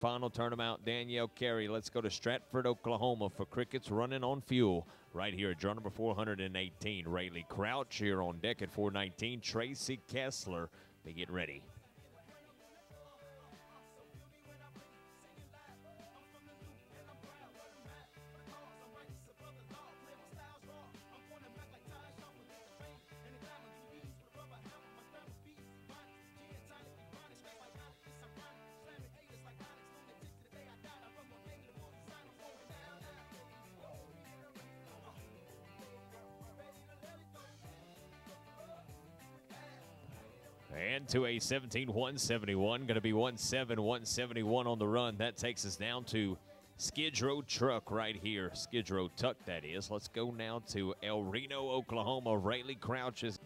Final turnabout, Danielle Carie. Let's go to Stratford, Oklahoma for Crickets running on fuel right here at draw number 418. Rayleigh Crouch here on deck at 419. Tracy Kessler, they get ready. And to a 17 171, going to be 17 171 on the run. That takes us down to Skid Row Truck right here. Skid Row Tuck, that is. Let's go now to El Reno, Oklahoma. Rayleigh Crouch is